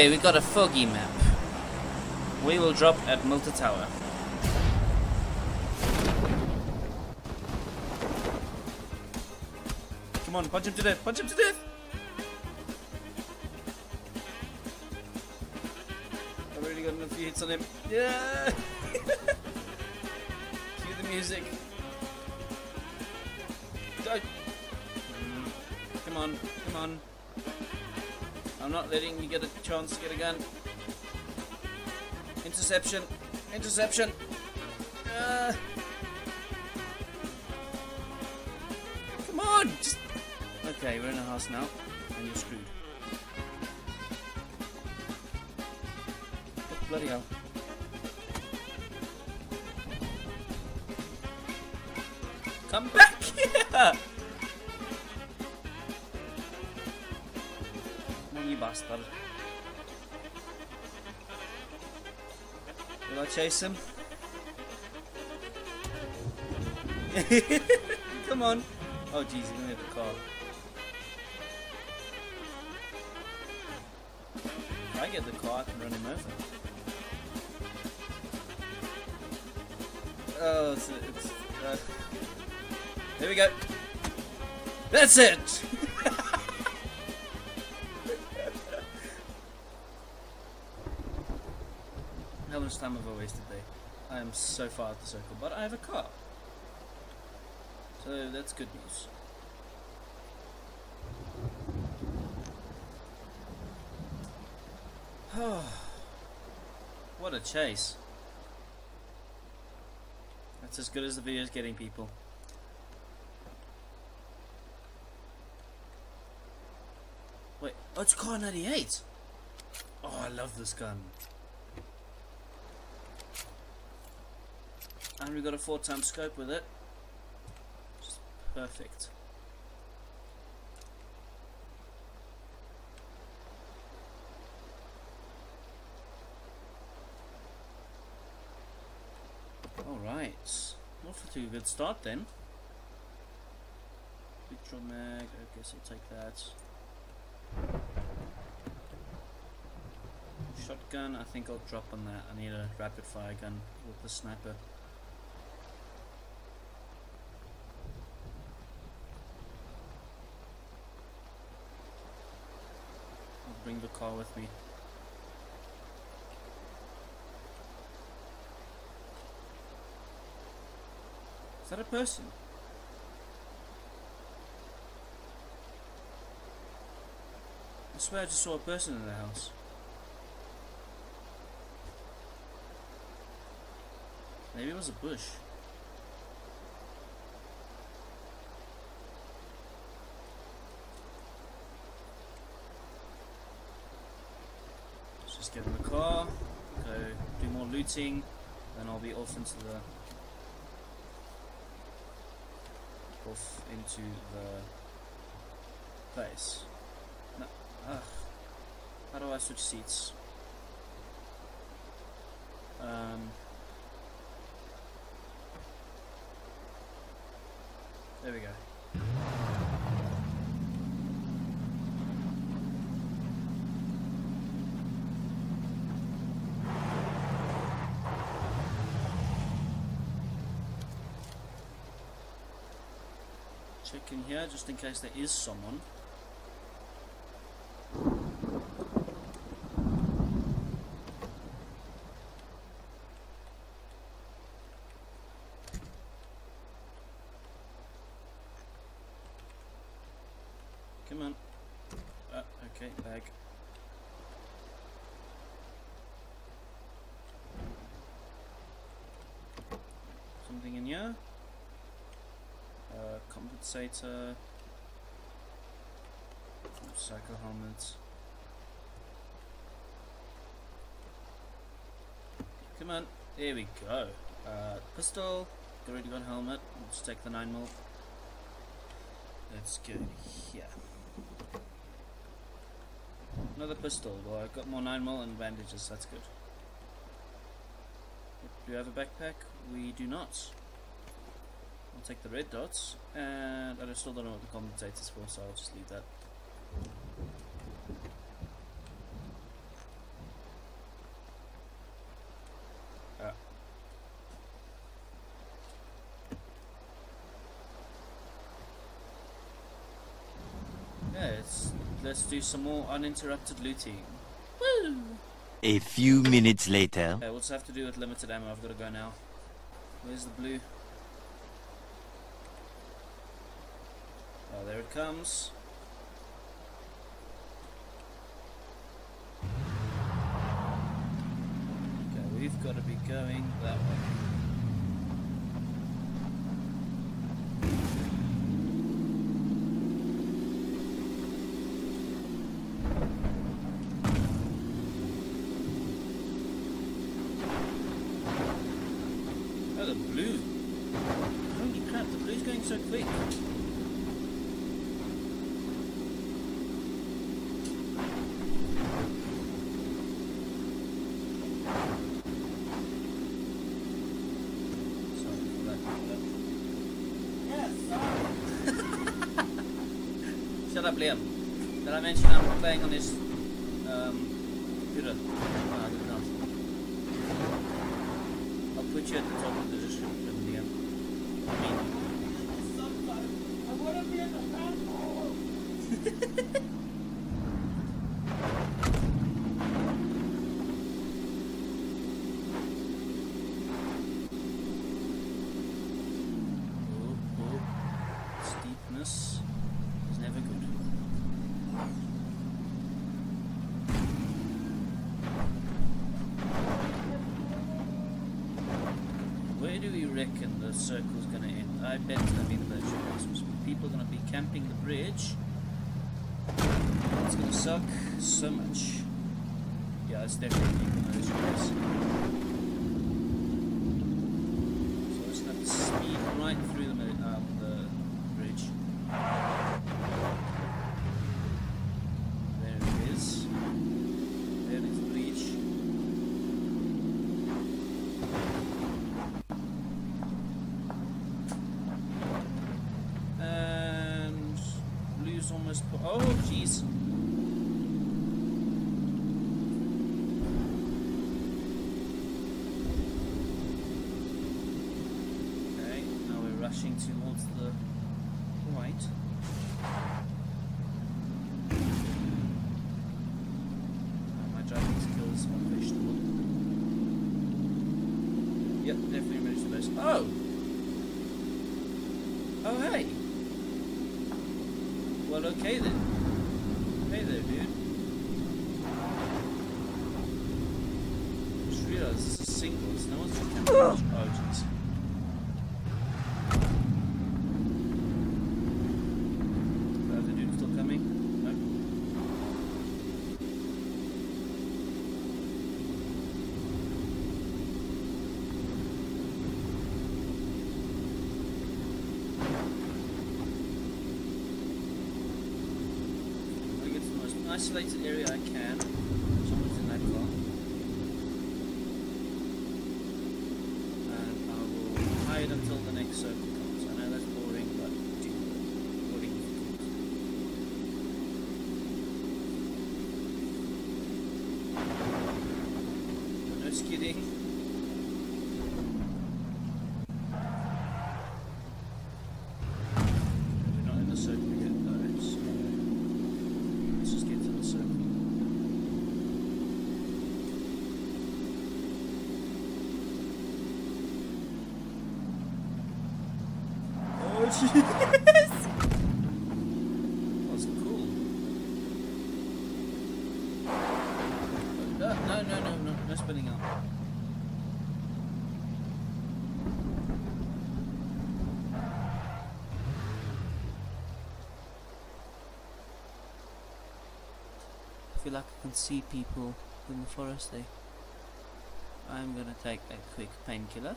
Okay, we got a foggy map. We will drop at Malta Tower. Come on, punch him to death, punch him to death! I've already gotten a few hits on him. Yeah! Cue the music. Go! Mm, Come on, come on. I'm not letting you get a chance to get a gun. Interception. Interception. Uh, come on. Just... Okay, we're in a house now, and you're screwed. Oh, bloody hell. Come back here! Bastard. Will I chase him? Come on. Oh jeez, he's gonna hit the car. If I get the car, I can run him over. Oh, it's, it's uh, here we go. That's it. Much time have I wasted there? I am so far out the circle, but I have a car. So that's good news. what a chase. That's as good as the video's getting people. Wait, oh it's car 98! Oh, I love this gun. And we've got a four time scope with it. Just perfect. Alright. Not for too good start then. Victron mag, I guess I'll take that. Shotgun, I think I'll drop on that. I need a rapid fire gun with the sniper. Car with me. Is that a person? I swear I just saw a person in the house. Maybe it was a bush. Let's just get in the car, go looting, then I'll be off into the off into the place. No, ugh. How do I switch seats? Um, there we go. Check in here just in case there is someone. Come on. Ah, okay, bag. Something in here? Uh, compensator. Psycho helmet. Come on, there we go. Uh, pistol, got already got helmet. Let's take the 9 mil. Let's go here. Another pistol. Well, I've got more 9 mil and bandages. That's good. Do we have a backpack? We do not. I'll take the red dots, and I still don't know what the compensator's for, so I'll just leave that. Ah. Yeah, it's, let's do some more uninterrupted looting. Woo! A few minutes later. Okay, what's have to do with limited ammo? I've got to go now. Where's the blue? Oh, there comes. Okay, we've got to be going that way. Oh, the blue. Holy crap, the blue's going so quick. Sorry for that. Yes, sorry. Liam. Did I mention I'm playing on this um, computer? No, did not. I'll put you at the top of the description, Liam. I mean, I want to be in the bathroom. oh, oh. Steepness is never good. Where do we reckon the circle's going to end? I bet it's going to be the Virtual Christmas. People are going to be camping the bridge. It's going to suck so much. Yeah, it's definitely the Virtual Christmas. So I just have to speed right through the, mi- um, the bridge. There it is. There is the bridge. And oh, jeez. Okay, now we're rushing towards the white. My driving skills are. Yep, definitely managed! Oh, hey! Well, okay then. Hey there, dude. Just realised this is singles. No one's just camping. Oh, jeez. The other dude still coming? Nope. I most isolated area I can. Someone's in that car. And I will hide until the next circle comes. I know that's boring, but gee, boring. No skidding. We're not in the circle yet, though, so let's just get to the circle. Oh, That's cool. No, no, no, no, no, spinning out. I feel like I can see people in the forest there. I'm gonna take a quick painkiller.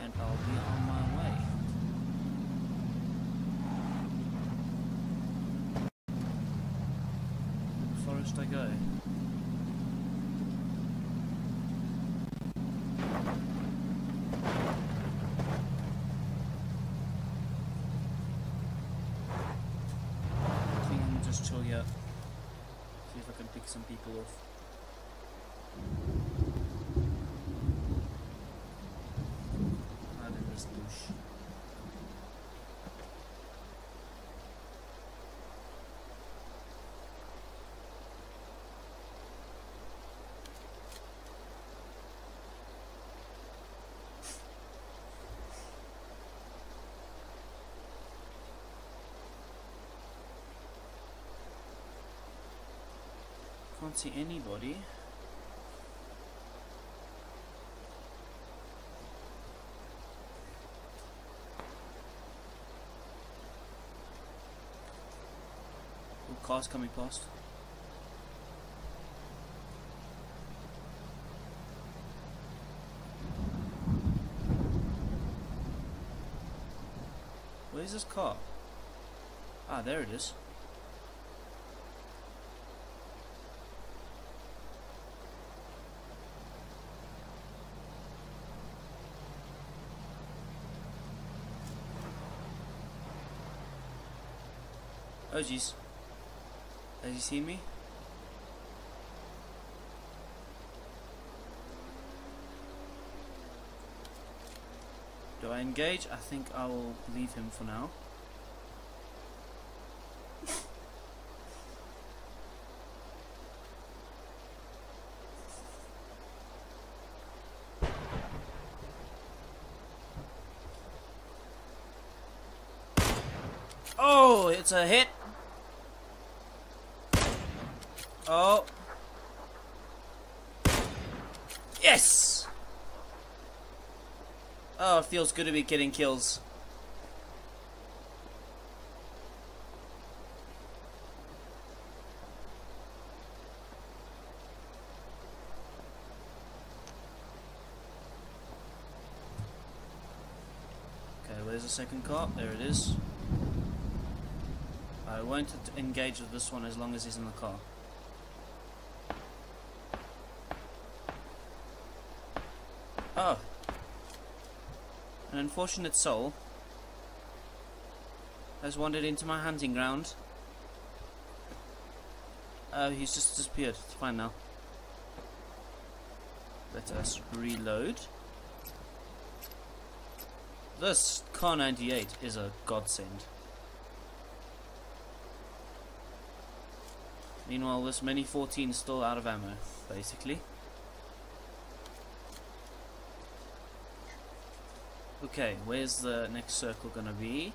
And I'll be on my way. In the forest I go. if I can pick some people off. Not in this bush. Can't see anybody. Oh, cars coming past. Where's this car? Ah, there it is. Oh jeez. Has he seen me? Do I engage? I think I will leave him for now. Oh, it's a hit. Oh. Yes! Oh, it feels good to be getting kills. Okay, where's the second car? There it is. I won't engage with this one as long as he's in the car. Oh. An unfortunate soul has wandered into my hunting ground. Oh, he's just disappeared. It's fine now. Let us reload. This Kar98 is a godsend. Meanwhile, this Mini 14 is still out of ammo, basically. Okay, where's the next circle gonna be?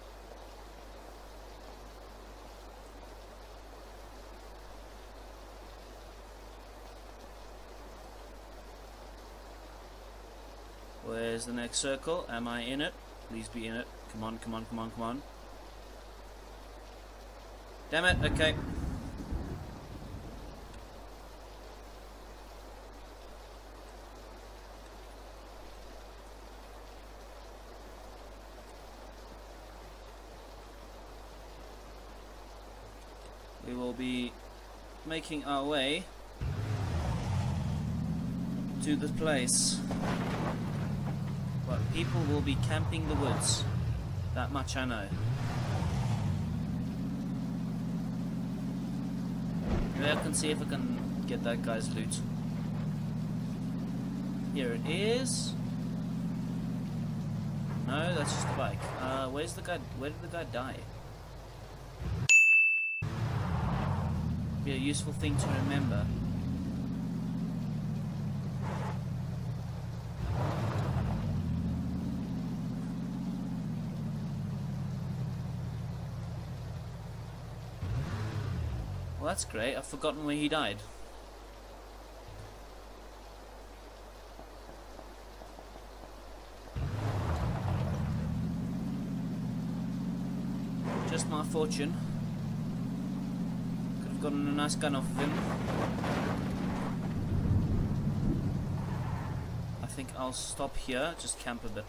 Where's the next circle? Am I in it? Please be in it. Come on, come on, come on, come on. Damn it, okay. Be making our way to the place where people will be camping the woods. That much I know. Maybe I can see if I can get that guy's loot. Here it is. No, that's just a bike. Uh, where's the guy? Where did the guy die? Be a useful thing to remember. Well, that's great. I've forgotten where he died. Just my fortune. Gotten a nice gun off of him. I think I'll stop here, just camp a bit.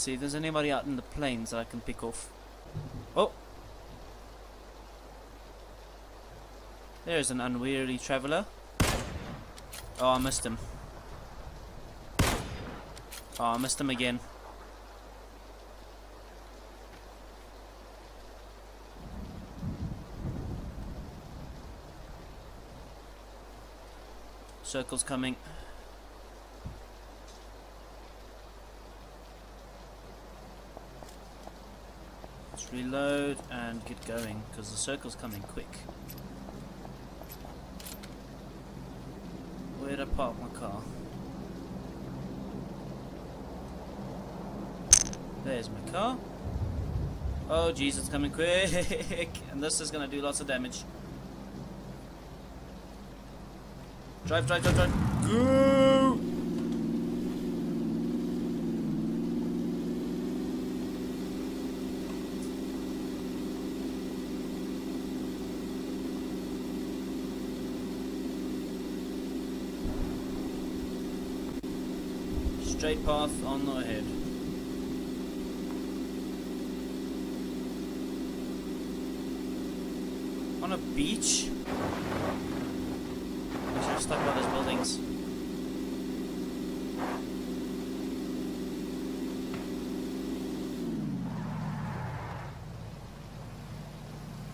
Let's see if there's anybody out in the plains that I can pick off. Oh! There's an unweary traveller. Oh, I missed him. Oh, I missed him again. Circle's coming. Reload and get going because the circle's coming quick. Where'd I park my car? There's my car. Oh jeez, it's coming quick! and this is gonna do lots of damage. Drive, drive, drive, drive. Go! Straight path on the ahead. On a beach? I should have stuck by those buildings.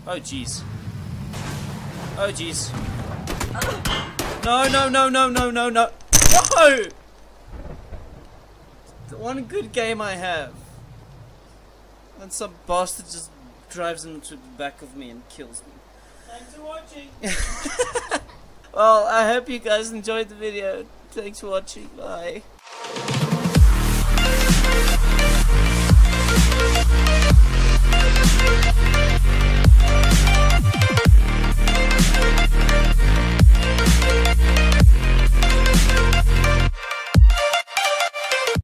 Oh jeez. Oh jeez. No, no, no, no, no, no, no. No! The one good game I have. And some bastard just drives into the back of me and kills me. Thanks for watching. Well, I hope you guys enjoyed the video. Thanks for watching. Bye.